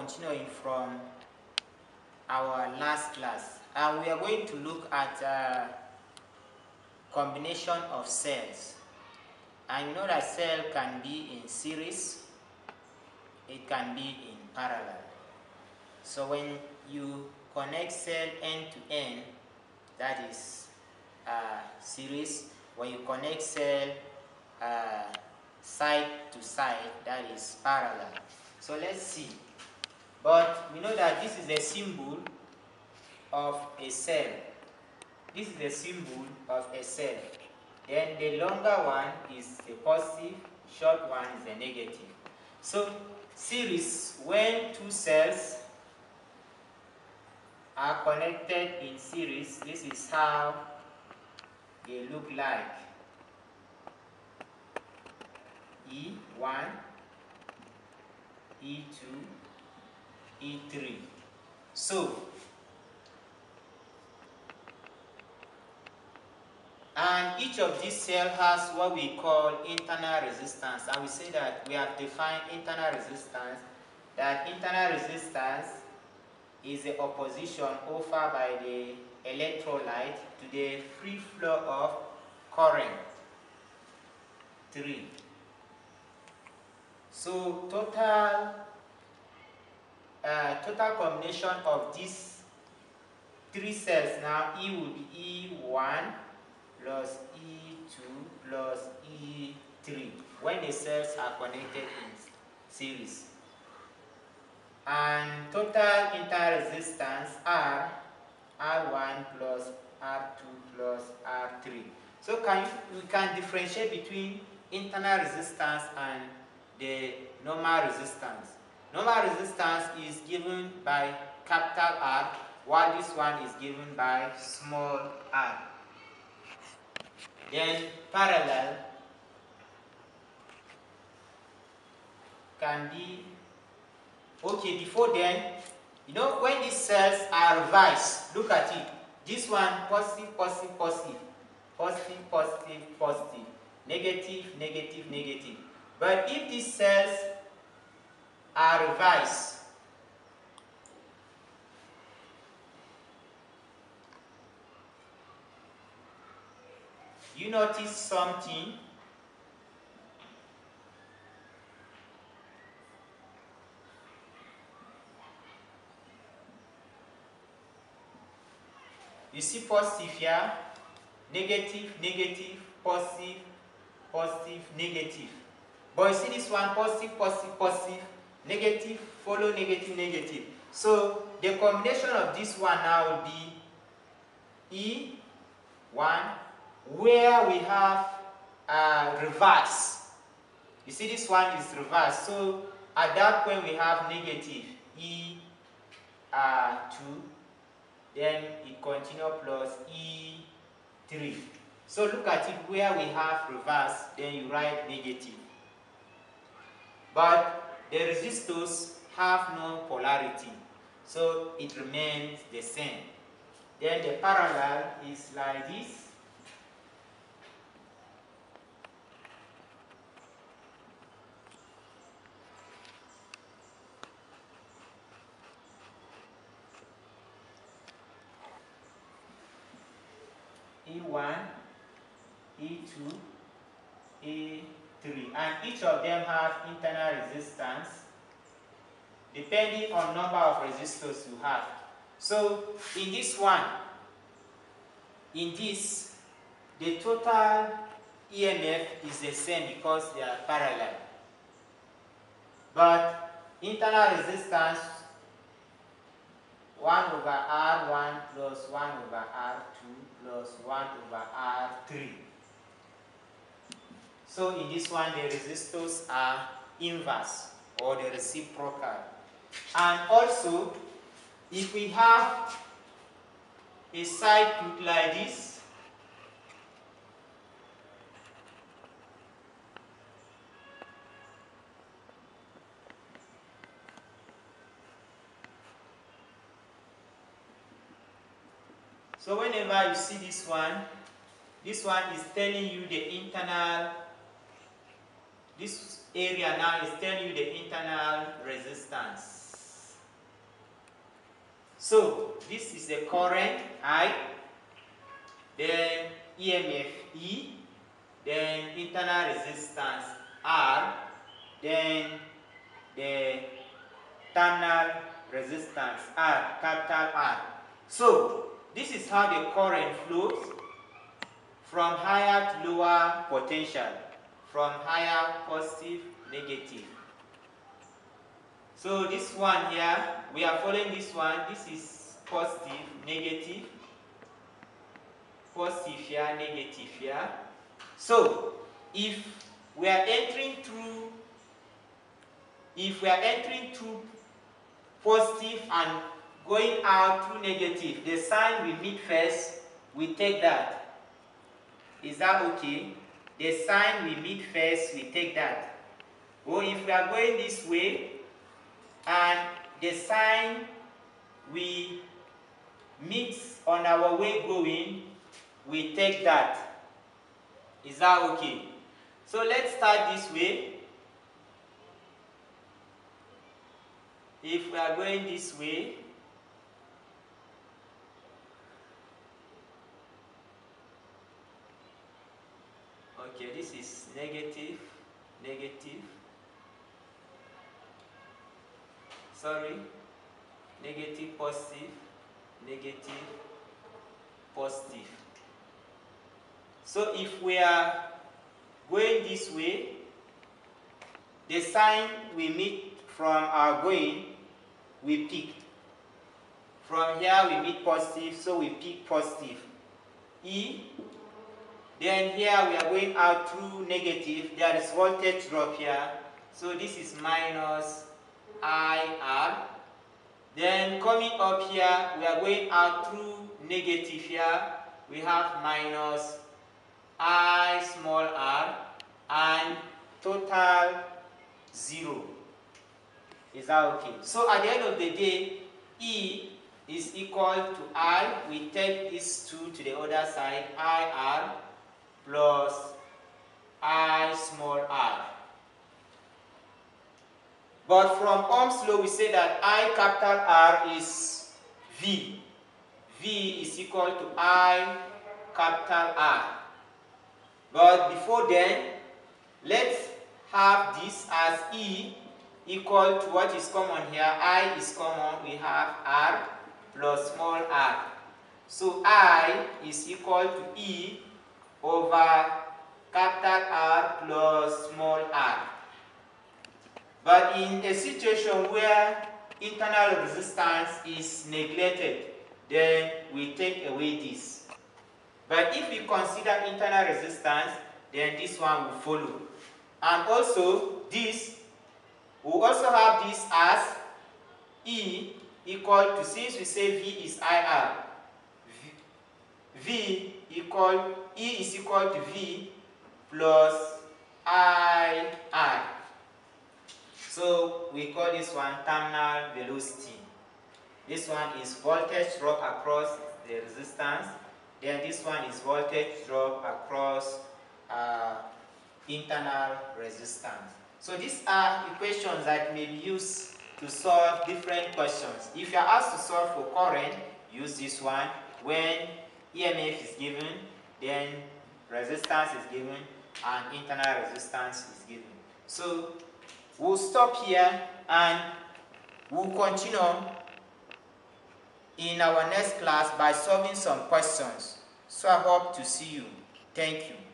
continuing from our last class and we are going to look at uh, combination of cells. And you know that cell can be in series, it can be in parallel. So when you connect cell end to end, that is uh, series. When you connect cell uh, side to side, that is parallel. So let's see. But we know that this is a symbol of a cell. This is the symbol of a cell. Then the longer one is a positive, short one is a negative. So series, when two cells are connected in series, this is how they look like. E1, E2, E3. So, and each of these cells has what we call internal resistance. And we say that we have defined internal resistance, that internal resistance is the opposition offered by the electrolyte to the free flow of current. 3. So total total combination of these three cells now E will be E1 plus E2 plus E3 when the cells are connected in series. And total interresistance R, R1 plus R2 plus R3. So can you, we can differentiate between internal resistance and the normal resistance. Normal resistance is given by capital R, while this one is given by small r. Then parallel can be, okay, before then, you know, when these cells are reversed, look at it. This one, positive, positive, positive, positive, positive, positive, negative, negative, negative. But if these cells are reversed, you notice something? You see positive here negative negative positive positive negative. But you see this one positive positive positive negative follow negative negative so the combination of this one now will be e1 where we have uh, reverse. You see this one is reverse. So at that point we have negative E uh, 2, then it continue plus E3. So look at it where we have reverse, then you write negative. But the resistors have no polarity, so it remains the same. Then the parallel is like this. E1, E2, E3 and each of them have internal resistance depending on number of resistors you have. So in this one, in this, the total EMF is the same because they are parallel. But internal resistance 1 over R1 plus 1 over R2 plus 1 over R3. So in this one, the resistors are inverse or the reciprocal. And also, if we have a circuit like this, So whenever you see this one, this one is telling you the internal this area now is telling you the internal resistance. So this is the current I, then EMF E, then internal resistance R, then the terminal resistance R, capital R. So this is how the current flows from higher to lower potential, from higher positive, negative. So this one here, we are following this one, this is positive, negative, positive here, negative here. So if we are entering through, if we are entering through positive and going out through negative, the sign we meet first, we take that. Is that okay? The sign we meet first, we take that. Or if we are going this way, and the sign we meet on our way going, we take that. Is that okay? So let's start this way. If we are going this way, negative, negative. Sorry, negative, positive, negative, positive. So if we are going this way, the sign we meet from our going, we pick. From here we meet positive, so we pick positive. E then here we are going out through negative. There is voltage drop here. So this is minus IR. Then coming up here, we are going out through negative here. We have minus I small r and total 0. Is that okay? So at the end of the day, E is equal to I. We take these two to the other side, IR plus I small r. But from Ohm's law, we say that I capital R is V. V is equal to I capital R. But before then, let's have this as E equal to what is common here. I is common. We have R plus small r. So I is equal to E over capital R plus small r. But in a situation where internal resistance is neglected, then we take away this. But if we consider internal resistance, then this one will follow. And also, this, we also have this as E equal to, since we say V is IR, V, v equal E is equal to V plus I I. So we call this one terminal velocity. This one is voltage drop across the resistance. Then this one is voltage drop across uh, internal resistance. So these are equations that may be used to solve different questions. If you are asked to solve for current, use this one. When EMF is given, then resistance is given, and internal resistance is given. So we'll stop here and we'll continue in our next class by solving some questions. So I hope to see you. Thank you.